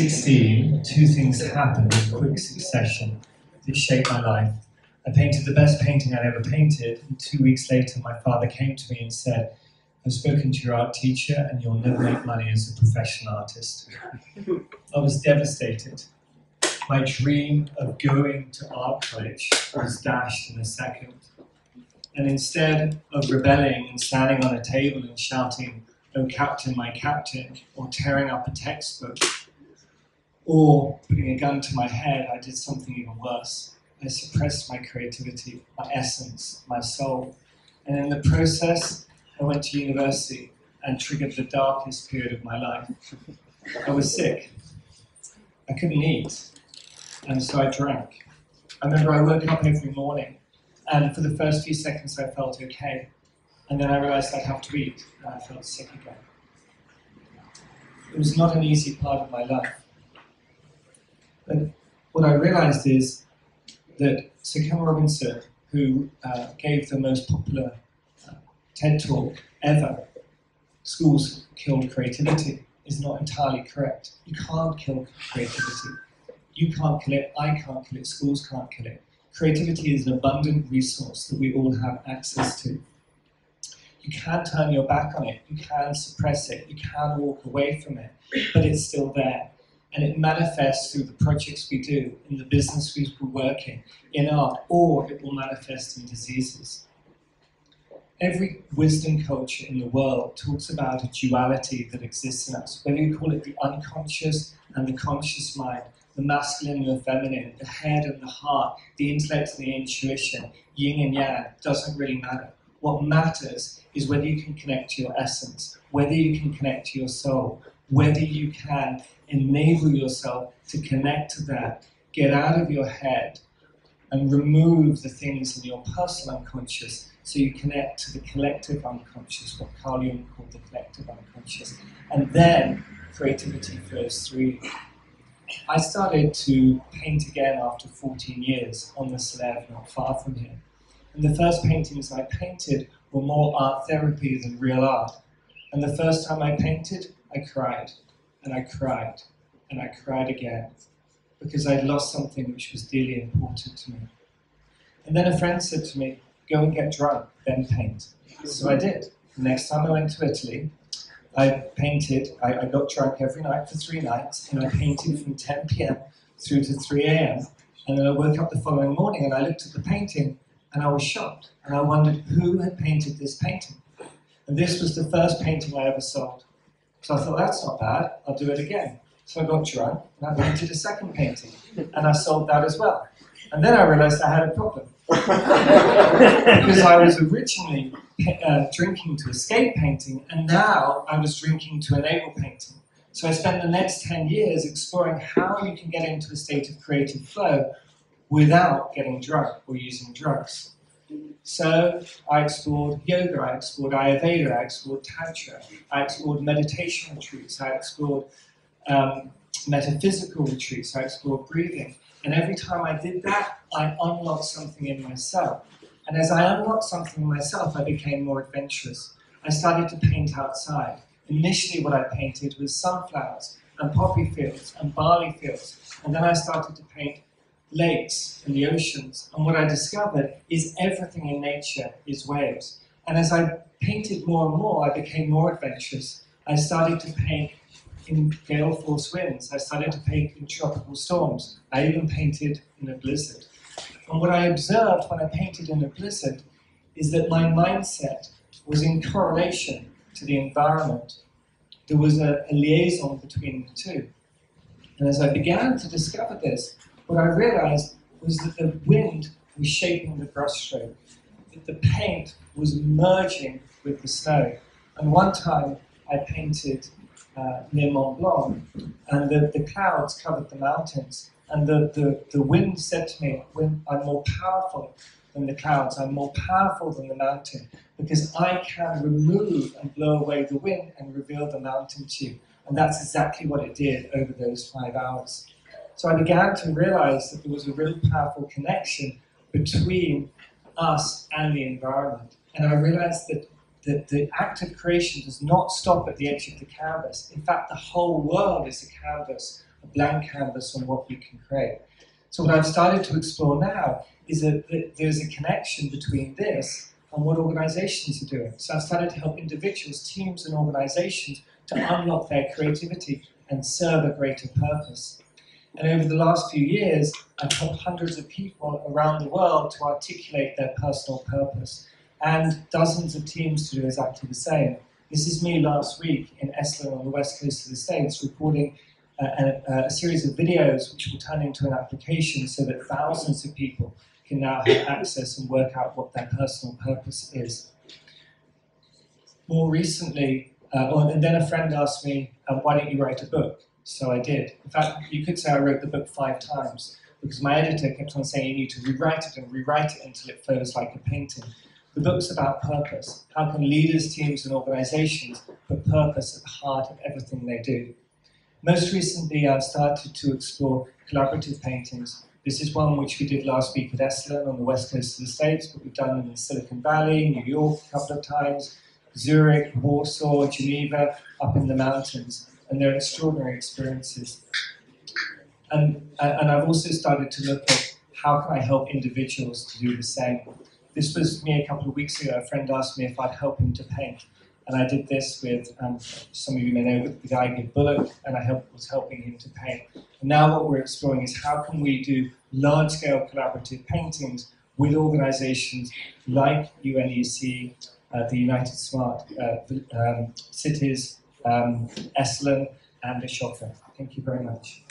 16, two things happened in quick succession that shaped my life. I painted the best painting I'd ever painted, and two weeks later, my father came to me and said, I've spoken to your art teacher, and you'll never make money as a professional artist. I was devastated. My dream of going to art college was dashed in a second. And instead of rebelling and standing on a table and shouting, Oh, Captain, my Captain, or tearing up a textbook, or putting a gun to my head, I did something even worse. I suppressed my creativity, my essence, my soul. And in the process, I went to university and triggered the darkest period of my life. I was sick. I couldn't eat. And so I drank. I remember I woke up every morning, and for the first few seconds I felt okay. And then I realized I'd have to eat, and I felt sick again. It was not an easy part of my life. But what I realized is that Sir Ken Robinson, who uh, gave the most popular uh, TED talk ever, schools killed creativity, is not entirely correct. You can't kill creativity. You can't kill it, I can't kill it, schools can't kill it. Creativity is an abundant resource that we all have access to. You can turn your back on it, you can suppress it, you can walk away from it, but it's still there and it manifests through the projects we do, in the business we work in, in art, or it will manifest in diseases. Every wisdom culture in the world talks about a duality that exists in us, whether you call it the unconscious and the conscious mind, the masculine and the feminine, the head and the heart, the intellect and the intuition, yin and yang, doesn't really matter. What matters is whether you can connect to your essence, whether you can connect to your soul, whether you can enable yourself to connect to that, get out of your head, and remove the things in your personal unconscious so you connect to the collective unconscious, what Carl Jung called the collective unconscious. And then creativity flows through I started to paint again after 14 years on the Salève, not far from here. And the first paintings I painted were more art therapy than real art. And the first time I painted, I cried, and I cried, and I cried again, because I'd lost something which was dearly important to me. And then a friend said to me, Go and get drunk, then paint. So I did. The next time I went to Italy, I painted, I, I got drunk every night for three nights, and I painted from 10 p.m. through to 3 a.m. And then I woke up the following morning and I looked at the painting and I was shocked. And I wondered who had painted this painting. And this was the first painting I ever sold. So I thought, that's not bad, I'll do it again. So I got drunk and I painted a second painting. And I sold that as well. And then I realized I had a problem. because I was originally uh, drinking to escape painting, and now I was drinking to enable painting. So I spent the next 10 years exploring how you can get into a state of creative flow without getting drunk or using drugs. So I explored yoga, I explored Ayurveda, I explored Tantra, I explored meditation retreats, I explored um, metaphysical retreats, I explored breathing. And every time I did that, I unlocked something in myself. And as I unlocked something in myself, I became more adventurous. I started to paint outside. Initially, what I painted was sunflowers and poppy fields and barley fields. And then I started to paint lakes and the oceans. And what I discovered is everything in nature is waves. And as I painted more and more, I became more adventurous. I started to paint in gale force winds. I started to paint in tropical storms. I even painted in a blizzard. And what I observed when I painted in a blizzard is that my mindset was in correlation to the environment. There was a, a liaison between the two. And as I began to discover this, what I realized was that the wind was shaping the brushstroke, that the paint was merging with the snow. And one time I painted uh, near Mont Blanc, and the, the clouds covered the mountains. And the, the, the wind said to me, I'm more powerful than the clouds, I'm more powerful than the mountain, because I can remove and blow away the wind and reveal the mountain to you. And that's exactly what it did over those five hours. So I began to realize that there was a really powerful connection between us and the environment. And I realized that the, the act of creation does not stop at the edge of the canvas. In fact, the whole world is a canvas a blank canvas on what we can create. So what I've started to explore now is that there's a connection between this and what organizations are doing. So I've started to help individuals, teams and organizations to unlock their creativity and serve a greater purpose. And over the last few years, I've helped hundreds of people around the world to articulate their personal purpose and dozens of teams to do exactly the same. This is me last week in Esalen on the west coast of the States recording a, a, a, series of videos which will turn into an application so that thousands of people can now have access and work out what their personal purpose is. More recently, uh, and then a friend asked me, uh, why don't you write a book? So I did. In fact, you could say I wrote the book five times because my editor kept on saying you need to rewrite it and rewrite it until it flows like a painting. The book's about purpose. How can leaders, teams, and organizations put purpose at the heart of everything they do? Most recently, I've started to explore collaborative paintings. This is one which we did last week at Esalen on the west coast of the States, but we've done in Silicon Valley, New York a couple of times, Zurich, Warsaw, Geneva, up in the mountains, and they're extraordinary experiences. And, and I've also started to look at how can I help individuals to do the same. This was me a couple of weeks ago. A friend asked me if I'd help him to paint. And I did this with, um, some of you may know the guy Gib Bulloch, and I help, was helping him to paint. And now what we're exploring is how can we do large-scale collaborative paintings with organizations like UNEC, uh, the United Smart uh, um, Cities, um, Esalen, and Ashoka. Thank you very much.